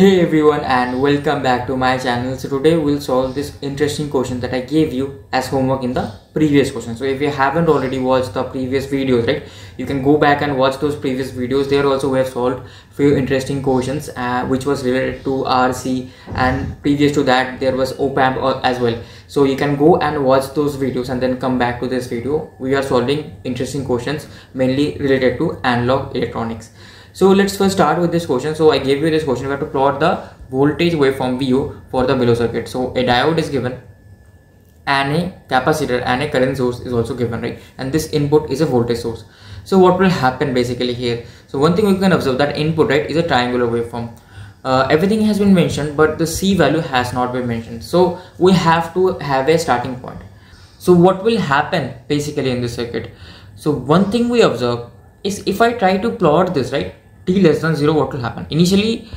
Hey everyone and welcome back to my channel. So today we'll solve this interesting question that I gave you as homework in the previous question. So if you haven't already watched the previous videos, right, you can go back and watch those previous videos. There also we have solved few interesting questions uh, which was related to RC and previous to that there was op-amp as well. So you can go and watch those videos and then come back to this video. We are solving interesting questions mainly related to analog electronics. So let's first start with this question. So I gave you this question. We have to plot the voltage waveform VO for the below circuit. So a diode is given and a capacitor and a current source is also given, right? And this input is a voltage source. So what will happen basically here? So one thing we can observe that input, right, is a triangular waveform. Uh, everything has been mentioned, but the C value has not been mentioned. So we have to have a starting point. So what will happen basically in this circuit? So one thing we observe is if I try to plot this, right, t less than 0 what will happen? Initially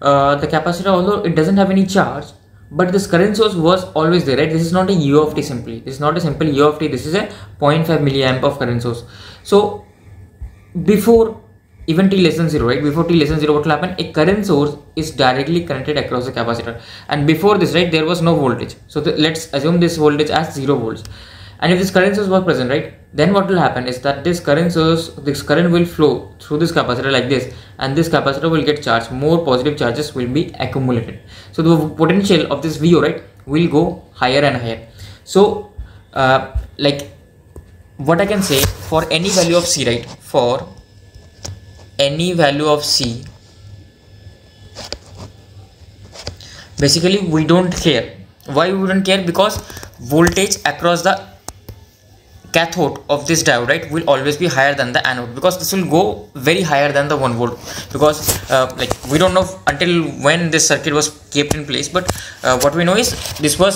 uh, the capacitor although it doesn't have any charge but this current source was always there right? This is not a u of t simply. This is not a simple u of t. This is a 0.5 milliamp of current source. So before even t less than 0 right? Before t less than 0 what will happen? A current source is directly connected across the capacitor. And before this right there was no voltage. So let's assume this voltage as 0 volts. And if this current source was present right then what will happen is that this current source this current will flow through this capacitor like this and this capacitor will get charged. More positive charges will be accumulated. So the potential of this vo right will go higher and higher. So uh, like what i can say for any value of c right for any value of c basically we don't care. Why we don't care? Because voltage across the cathode of this diode right will always be higher than the anode because this will go very higher than the 1 volt because uh, like we don't know until when this circuit was kept in place but uh, what we know is this was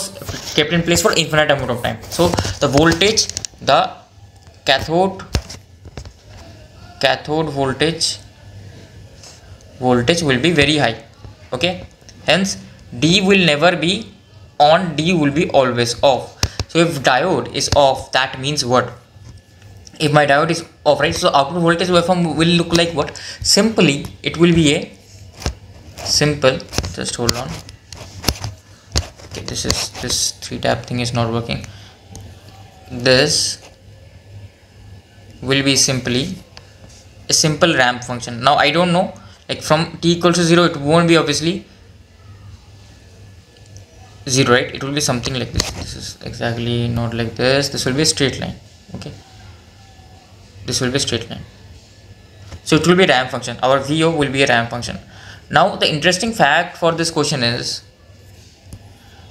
kept in place for infinite amount of time. So the voltage the cathode cathode voltage voltage will be very high okay? Hence d will never be on d will be always off so if diode is off that means what? If my diode is off right? So output voltage waveform will look like what? Simply it will be a simple just hold on. Okay this is this three tap thing is not working. This will be simply a simple ramp function. Now i don't know like from t equals to 0 it won't be obviously 0 right? It will be something like this. This is exactly not like this. This will be a straight line. Okay. This will be a straight line. So it will be a ramp function. Our vo will be a ramp function. Now the interesting fact for this question is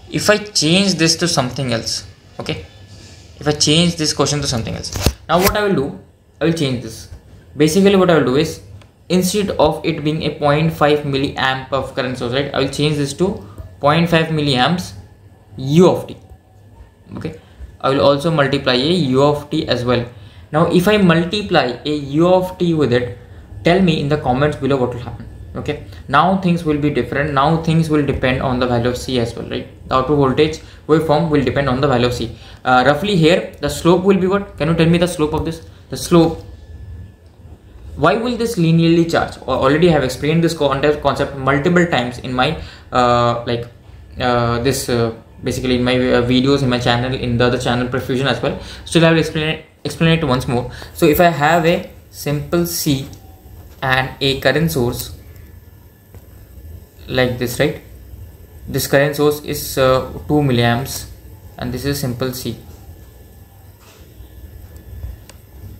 if i change this to something else okay? If i change this question to something else. Now what i will do i will change this. Basically what i will do is instead of it being a 0.5 milliamp of current source right i will change this to 0.5 milliamps u of t. Okay? I will also multiply a u of t as well. Now if i multiply a u of t with it tell me in the comments below what will happen. Okay? Now things will be different. Now things will depend on the value of c as well right? The output voltage waveform will depend on the value of c. Uh, roughly here the slope will be what? Can you tell me the slope of this? The slope. Why will this linearly charge? Already have explained this concept multiple times in my like uh, this uh, basically in my uh, videos in my channel in the other channel PrepFusion as well. Still I will explain it, explain it once more. So if I have a simple C and a current source like this right? This current source is uh, 2 milliamps and this is simple C.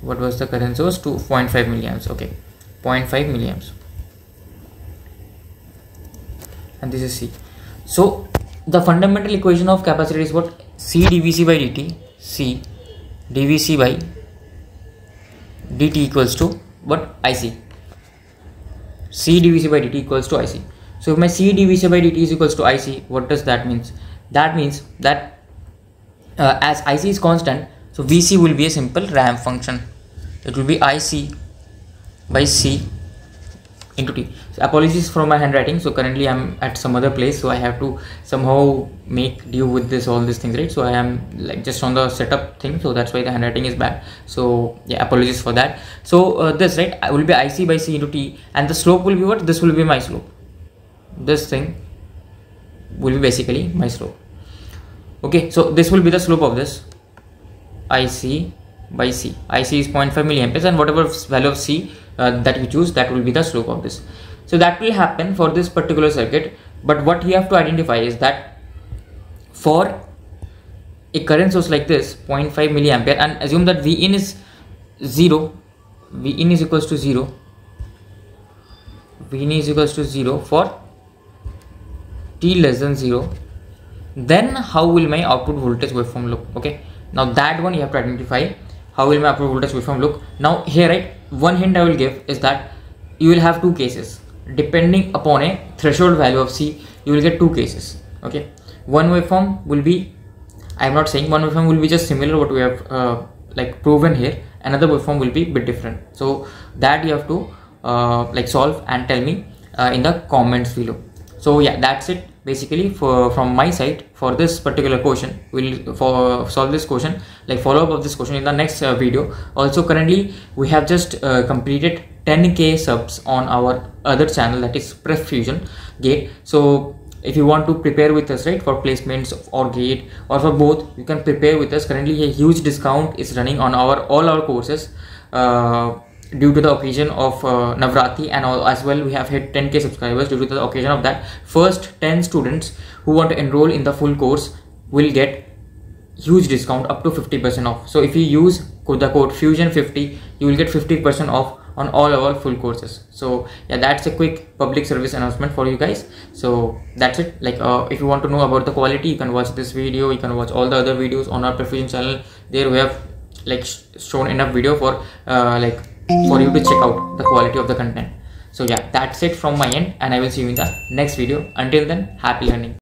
What was the current source? 2.5 milliamps. Okay. 0.5 milliamps and this is C. So the fundamental equation of capacitor is what? C dVc by dt C dVc by dt equals to what? IC C. dVc by dt equals to IC so if my C dVc by dt is equals to IC what does that means? That means that uh, as IC is constant so Vc will be a simple ramp function. It will be IC by C into t so apologies for my handwriting. So currently i'm at some other place so i have to somehow make do with this all these things right? So i am like just on the setup thing so that's why the handwriting is bad. So yeah apologies for that. So uh, this right I will be ic by c into t and the slope will be what? This will be my slope. This thing will be basically my slope. Okay so this will be the slope of this ic by c. Ic is 0.5 milliamperes and whatever value of c uh, that you choose that will be the slope of this. So that will happen for this particular circuit but what you have to identify is that for a current source like this 0.5 milliampere and assume that v in is 0 v in is equals to 0 v in is equals to 0 for t less than 0 then how will my output voltage waveform look? Okay. Now that one you have to identify how will my output voltage waveform look now here right one hint i will give is that you will have two cases. Depending upon a threshold value of c you will get two cases okay? One waveform will be i'm not saying one waveform will be just similar what we have uh, like proven here. Another waveform will be bit different. So that you have to uh, like solve and tell me uh, in the comments below. So yeah that's it basically for from my side for this particular question we'll for solve this question like follow up of this question in the next uh, video. Also currently we have just uh, completed 10k subs on our other channel that is Fusion gate. So if you want to prepare with us right for placements or gate or for both you can prepare with us. Currently a huge discount is running on our all our courses. Uh, due to the occasion of uh, Navratri and all, as well we have hit 10k subscribers due to the occasion of that. First 10 students who want to enroll in the full course will get huge discount up to 50% off. So if you use the code fusion 50 you will get 50% off on all our full courses. So yeah that's a quick public service announcement for you guys. So that's it. Like uh, if you want to know about the quality you can watch this video. You can watch all the other videos on our PrepFusion channel. There we have like shown enough video for uh, like for you to check out the quality of the content. So yeah that's it from my end and i will see you in the next video. Until then happy learning